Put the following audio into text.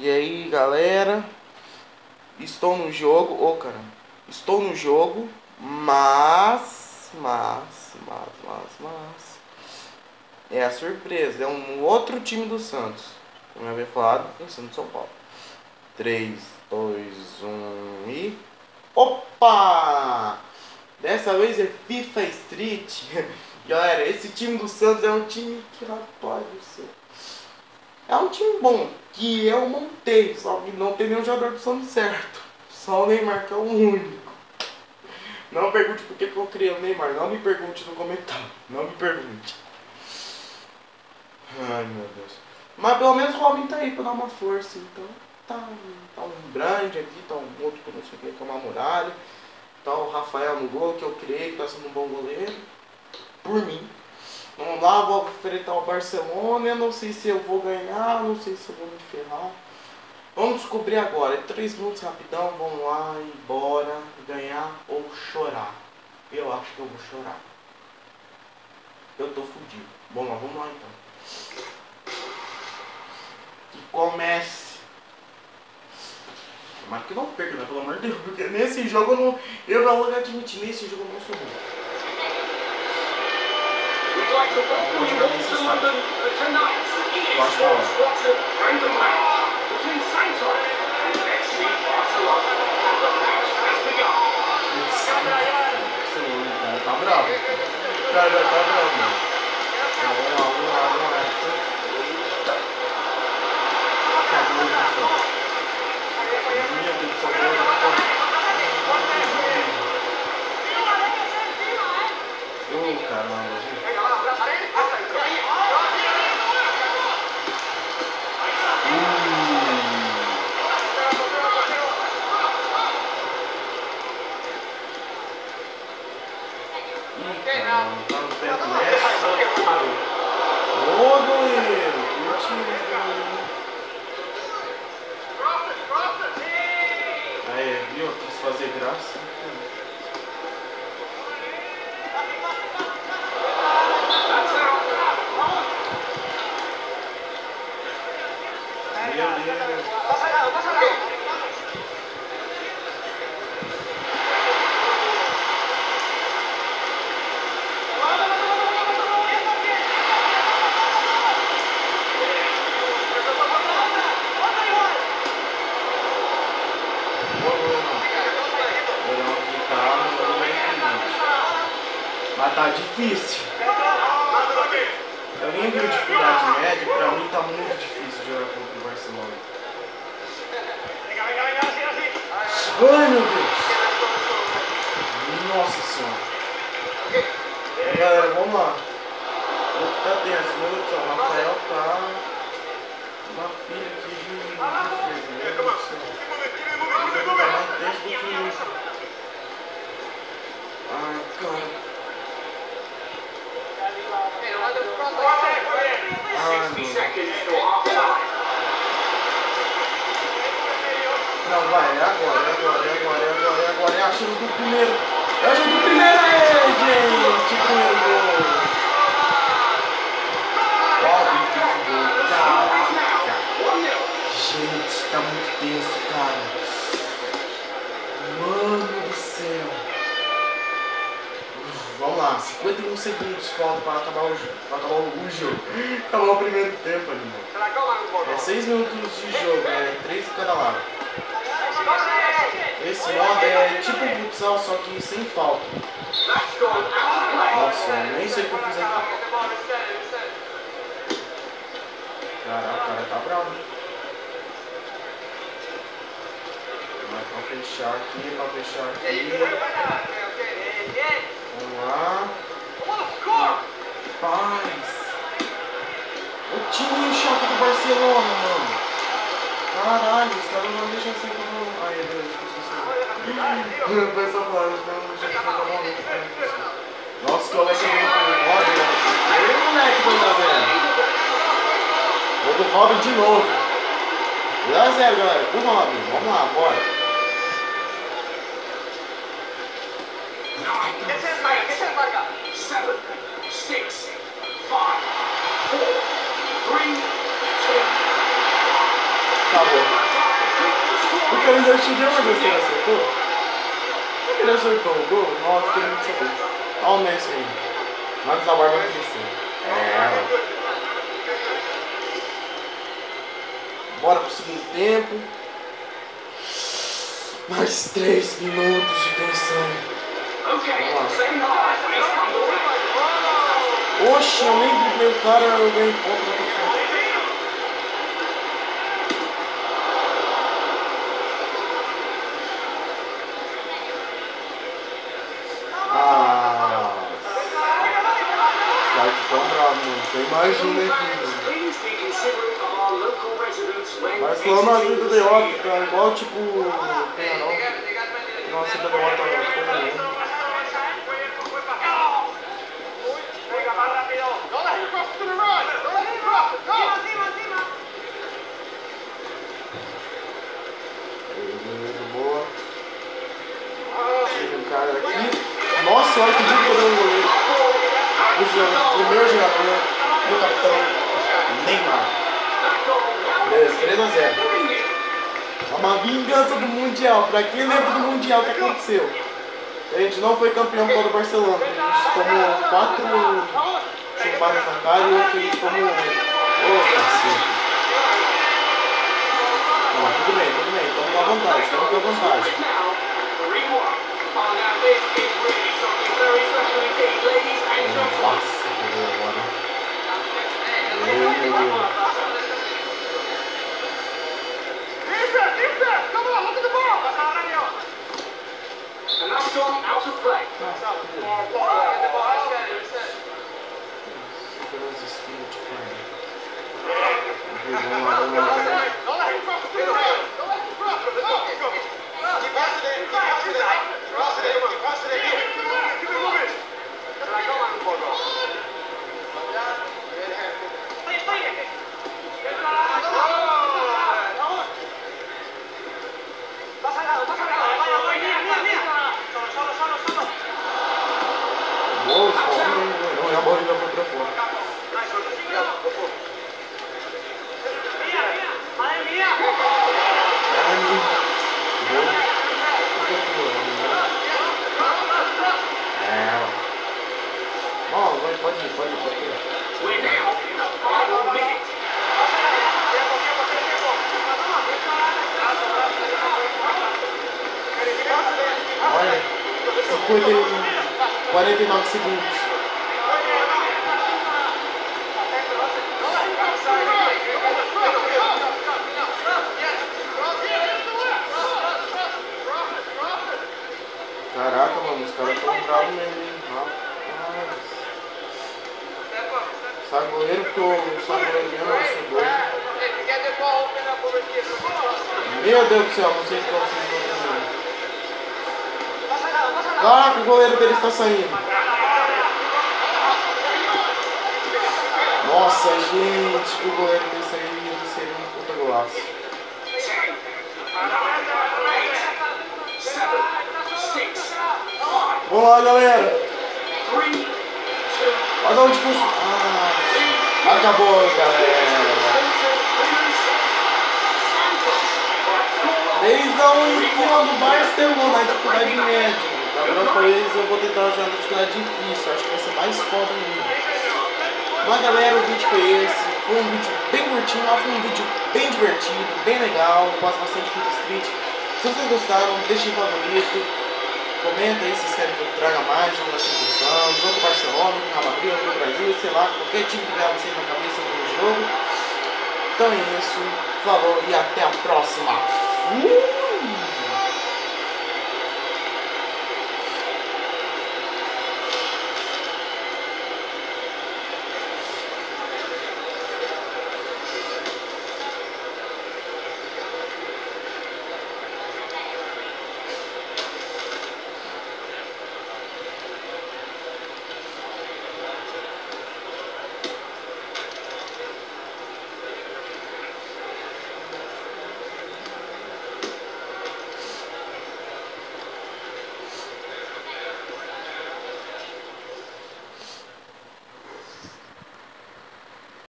E aí, galera? Estou no jogo. Ô, oh, cara. Estou no jogo, mas. Mas. Mas, mas, mas. É a surpresa. É um outro time do Santos. Como eu havia falado, pensando em São Paulo. 3, 2, 1 e. Opa! Dessa vez é FIFA Street. Galera, esse time do Santos é um time que, rapaz do céu. É um time bom, que eu montei, só que não tem nenhum jogador do Santos certo. Só o Neymar, que é o único. Não pergunte por que, eu criei o Neymar, não me pergunte no comentário. Não me pergunte. Ai meu Deus. Mas pelo menos o Robin tá aí pra dar uma força, então. Tá, tá um Brand aqui, tá um outro que não sei o que, que é uma muralha. Tá o Rafael no gol, que eu criei, que tá sendo um bom goleiro. Por mim. Vamos lá, vou enfrentar o Barcelona. Não sei se eu vou ganhar, não sei se eu vou me ferrar. Vamos descobrir agora. É três minutos rapidão. Vamos lá e bora ganhar ou chorar. Eu acho que eu vou chorar. Eu tô fudido. Vamos lá, vamos lá então. Que comece. Mas que não perca, né? Pelo amor de Deus. Porque nesse jogo eu não. Eu vou admitir, nesse jogo eu não sou bom. Tá bravo. Cara, tá bravo. Vamos lá, vamos lá, vamos lá. Acabou isso. Meu Deus do céu. Ô, caramba, gente. Ô, goleiro! Curtiu Aí, viu? Quis fazer graça. Meu Deus. Mas tá difícil. Eu nem vi dificuldade média, pra mim tá muito difícil jogar contra o Barcelona. Ai meu Deus! Nossa senhora! Galera, vamos lá. Tá tenso, meu Deus do céu, o Rafael tá uma pilha aqui de defesa, meu Deus do céu. Ele tá mais tenso do que. Ai, cara. Não, vai, é agora, é agora, é agora, é agora, é agora. É a chance do primeiro. É a chance do primeiro, é, gente! Primeiro gol. Robin fez o gol. Caraca. Gente, tá muito tenso, cara. Mano do céu. Vamos lá, 51 segundos falta para acabar o jogo. Para acabar o jogo. Acabar o primeiro tempo, animal. É 6 minutos de jogo, é 3 de cada lado. Esse modo é só que sem falta. Nossa, nem sei o que eu fiz aqui. Caraca, o cara tá bravo. Vai pra fechar aqui, pra fechar aqui. Vamos lá. Paz. O time chato do Barcelona, mano. Caralho, os caras não deixam sem como. Ai, meu Deus, esqueci. O pessoal falando, os caras não deixam sem como. Nossa, que o moleque veio com o Robin. Aí, moleque, 2x0. Gol do Robin de novo. 2x0, galera. Pro Robin. Vamos lá, bora. Acabou. O já chegou, mas você acertou? Por que ele acertou o gol? Nossa, queria muito saber. Olha o Messi aí. Mas a barba cresceu. É. Bora pro segundo tempo. Mais três minutos de tensão. Oxe, eu nem do meu cara, eu ganhei ponto na frente. Ah, caras tão bravos, mano. Você imagina aqui. Barcelona é uma vida idiota, cara. Igual tipo. Penarol. Nossa, vida idiota. 0 a 0 Uma vingança do Mundial. Pra quem lembra do Mundial, que aconteceu? A gente não foi campeão contra o Barcelona. A gente tomou 4 chupadas na cara e outro que a gente tomou 1. Ô, cacete. Tudo bem, tudo bem. vamos com vantagem, a vantagem. Armstrong out of play. Thank you. 50, e- 49 segundos. Caraca, mano, os caras tão bravos mesmo, hein? Rapaz. Sabe goleiro porque eu sou goleiro mesmo, eu sou doido. Meu Deus do céu, não sei o que eu fiz. Caraca, o goleiro dele está saindo. Nossa, gente, o goleiro dele saindo seria um puta golaço. Vamos lá, galera. Olha onde que. Ah, acabou, galera. 3 a 1 em cima do Barcelona, na dificuldade média. Próxima vez eu vou tentar jogar na dificuldade difícil, acho que vai ser mais foda ainda. Mas galera, o vídeo foi esse. Foi um vídeo bem curtinho, mas foi um vídeo bem divertido, bem legal. Gosto bastante de FIFA Street. Se vocês gostaram, deixem favorito. Comenta aí se vocês querem que eu traga mais jogo da competição, jogo do Barcelona, do Real Madrid, do Brasil, sei lá, qualquer time que vier vocês na cabeça no jogo. Então é isso, falou e até a próxima. Fui!